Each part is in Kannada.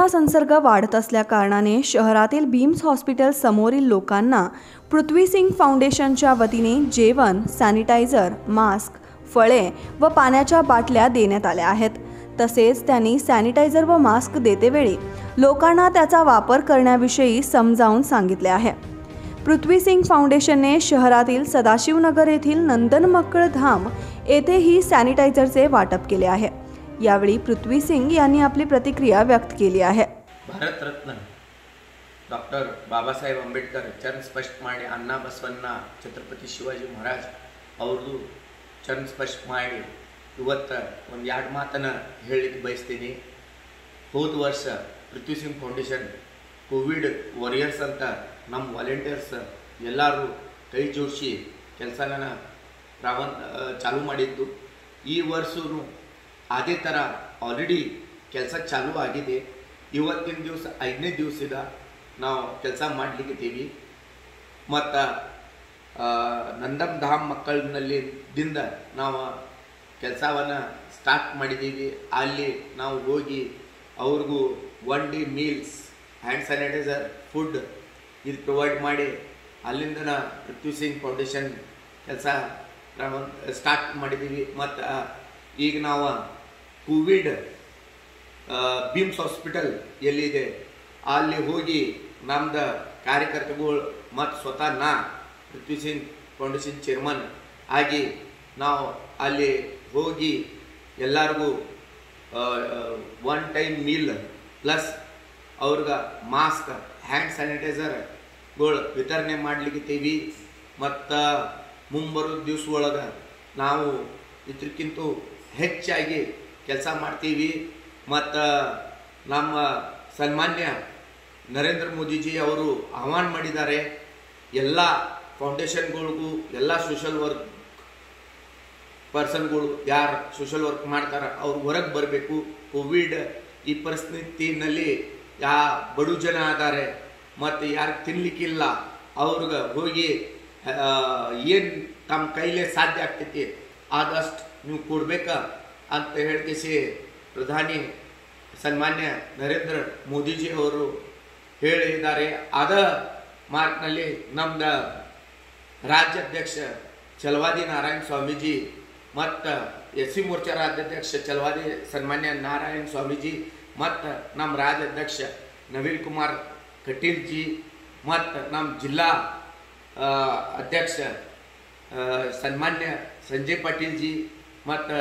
कोरोना संसर्ग वाढत असल्याकारणाने शहरातील बीम्स हॉस्पिटल समोरील लोकांना पृथ्वी सिंग फाउंडेशनच्या वतीने जेवण सॅनिटायझर मास्क फळे व पाण्याच्या बाटल्या देण्यात आल्या आहेत. तसेच त्यांनी सॅनिटायझर व मास्क देतेवेळी लोकांना त्याचा वापर करण्याविषयी समजावून सांगितले आहे. पृथ्वी सिंग फाउंडेशनने शहरातील सदाशिवनगर येथील नंदन मक्कळ धाम येथेही सॅनिटायझरचे वाटप केले आहे. यावेळी पृथ्वी सिंग यांनी आपली प्रतिक्रिया व्यक्त केली आहे ಭಾರತರತ್ನ ಡಾಕ್ಟರ್ ಬಾಬಾ ಸಾಹೇಬ್ ಅಂಬೇಡ್ಕರ್ ಚರಣ್ ಸ್ಪಷ್ಟ ಮಾಡಿ ಅನ್ನ ಬಸವಣ್ಣ ಛತ್ರಪತಿ ಶಿವಾಜಿ ಮಹಾರಾಜ್ ಅವ್ರದ್ದು ಚರಣ್ ಸ್ಪಷ್ಟ ಮಾಡಿ ಇವತ್ತು ಒಂದು ಎರಡು ಮಾತನ್ನು ಹೇಳಲಿಕ್ಕೆ ಬಯಸ್ತೀನಿ ಹೋದ ವರ್ಷ Prithvi Singh foundation Covid warriors ಅಂತ ನಮ್ಮ ವಾಲಂಟಿಯರ್ಸ್ ಎಲ್ಲರೂ ಕೈ ಜೋಡಿಸಿ ಕೆಲಸನ ಪ್ರಾವನ್ ಚಾಲೂ ಮಾಡಿದ್ದು ಈ ವರ್ಷವೂ ಅದೇ ಥರ ಆಲ್ರೆಡಿ ಕೆಲಸ ಚಾಲೂ ಆಗಿದೆ. ಇವತ್ತಿನ ದಿವಸ, ಐದನೇ ದಿವಸದ ನಾವು ಕೆಲಸ ಮಾಡಲಿಕ್ಕಿದ್ದೀವಿ ಮತ್ತು ನಂದಮ್ ಧಾಮ್ ಮಕ್ಕಳಿನಲ್ಲಿ ದಿಂದ ನಾವು ಕೆಲಸವನ್ನು ಸ್ಟಾರ್ಟ್ ಮಾಡಿದ್ದೀವಿ. ಅಲ್ಲಿ ನಾವು ಹೋಗಿ ಅವ್ರಿಗೂ one day meals hand sanitizer food ಇದು ಪ್ರೊವೈಡ್ ಮಾಡಿ ಅಲ್ಲಿಂದ ಪೃಥ್ವಿ ಸಿಂಗ್ ಫೌಂಡೇಶನ್ ಕೆಲಸ ಸ್ಟಾರ್ಟ್ ಮಾಡಿದ್ದೀವಿ. ಮತ್ತು, ಈಗ ನಾವು ಕೋವಿಡ್ ಬಿಮ್ಸ್ ಹಾಸ್ಪಿಟಲ್ ಎಲ್ಲಿದೆ? ಅಲ್ಲಿ ಹೋಗಿ ನಮ್ದು ಕಾರ್ಯಕರ್ತಗಳು ಮತ್ತು ಸ್ವತಃ ನಾ, ಪೃಥ್ವಿ ಸಿಂಗ್ ಫೌಂಡೇಶನ್ ಚೇರ್ಮನ್ ಆಗಿ ನಾವು ಅಲ್ಲಿ ಹೋಗಿ ಎಲ್ಲರಿಗೂ ಒನ್ ಟೈಮ್ ಮೀಲ್ ಪ್ಲಸ್ ಅವ್ರಿಗೆ ಮಾಸ್ಕ್ ಹ್ಯಾಂಡ್ ಸ್ಯಾನಿಟೈಸರ್ಗಳು ವಿತರಣೆ ಮಾಡ್ಲಿಕ್ಕಿದ್ದೀವಿ ಮತ್ತು ಮುಂಬರೋ ದಿವಸ ಒಳಗೆ ನಾವು ಇದಕ್ಕಿಂತ ಹೆಚ್ಚಾಗಿ ಕೆಲಸ ಮಾಡ್ತೀವಿ. ಮತ್ತು ನಮ್ಮ ಸನ್ಮಾನ್ಯ ನರೇಂದ್ರ ಮೋದಿಜಿ ಅವರು ಆಹ್ವಾನ ಮಾಡಿದ್ದಾರೆ. ಎಲ್ಲ ಫೌಂಡೇಶನ್ಗಳಿಗೂ ಎಲ್ಲ ಸೋಷಲ್ ವರ್ಕ್ ಪರ್ಸನ್ಗಳು ಯಾರು ಸೋಷಲ್ ವರ್ಕ್ ಮಾಡ್ತಾರೆ, ಅವ್ರು ಹೊರಗೆ ಬರಬೇಕು. ಕೋವಿಡ್ ಈ ಪರಿಸ್ಥಿತಿನಲ್ಲಿ ಯಾ ಬಡು ಜನ ಅದಾರೆ ಮತ್ತು ಯಾರು ತಿನ್ಲಿಕ್ಕಿಲ್ಲ, ಅವ್ರಿಗೆ ಹೋಗಿ ಏನು ತಮ್ಮ ಕೈಲೇ ಸಾಧ್ಯ ಆಗ್ತೈತಿ, ಆದಷ್ಟು ನೀವು ಕೊಡ್ಬೇಕ? ಅಂತ ಹೇಳಿಕೆಸಿ ಪ್ರಧಾನಿ ಸನ್ಮಾನ್ಯ ನರೇಂದ್ರ ಮೋದಿಜಿ ಅವರು ಹೇಳಿದ್ದಾರೆ. ಅದ ಮಾರ್ಕ್ನಲ್ಲಿ ನಮ್ದು ರಾಜ್ಯಾಧ್ಯಕ್ಷ ಚಲವಾದಿ ನಾರಾಯಣ ಸ್ವಾಮೀಜಿ ಮತ್ತು ಎಸ್ ಸಿ ಮೋರ್ಚಾ ರಾಜ್ಯಾಧ್ಯಕ್ಷ ಚಲವಾದಿ ಸನ್ಮಾನ್ಯ ನಾರಾಯಣ ಸ್ವಾಮೀಜಿ ಮತ್ತು ನಮ್ಮ ರಾಜ್ಯಾಧ್ಯಕ್ಷ ನವೀನ್ ಕುಮಾರ್ ಕಟೀಲ್ ಜಿ ಮತ್ತು ನಮ್ಮ ಜಿಲ್ಲಾ ಅಧ್ಯಕ್ಷ ಸನ್ಮಾನ್ಯ ಸಂಜಯ್ ಪಾಟೀಲ್ಜಿ ಮತ್ತು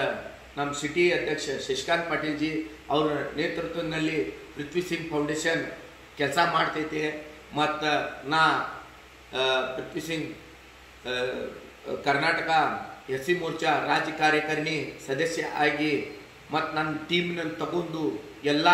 ನಮ್ಮ ಸಿಟಿ ಅಧ್ಯಕ್ಷ ಶಶಿಕಾಂತ್ ಪಾಟೀಲ್ ಜಿ ಅವರ ನೇತೃತ್ವದಲ್ಲಿ ಪೃಥ್ವಿ ಸಿಂಗ್ ಫೌಂಡೇಶನ್ ಕೆಲಸ ಮಾಡ್ತೈತಿ. ಮತ್ತು ನಾ ಪೃಥ್ವಿ ಸಿಂಗ್ ಕರ್ನಾಟಕ ಎಸ್ ಸಿ ಮೋರ್ಚಾ ರಾಜ್ಯ ಕಾರ್ಯಕಾರಿಣಿ ಸದಸ್ಯ ಆಗಿ ಮತ್ತು ನನ್ನ ಟೀಮ್ನ ತಗೊಂಡು ಎಲ್ಲ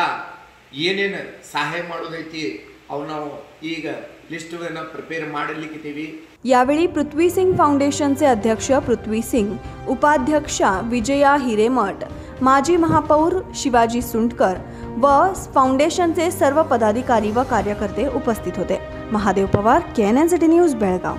ಏನೇನು ಸಹಾಯ ಮಾಡೋದೈತಿ ಅವು ನಾವು ಈಗ ಲಿಸ್ಟನ್ನು ಪ್ರಿಪೇರ್ ಮಾಡಲಿಕ್ಕಿದ್ದೀವಿ यावेळी पृथ्वी सिंग फाउंडेशनचे अध्यक्ष पृथ्वी सिंग उपाध्यक्षा विजया हिरेमठ माजी महापौर शिवाजी सुंटकर व फाउंडेशनचे सर्व पदाधिकारी व कार्यकर्ते उपस्थित होते Mahadev Pawar K N N city news Belgaum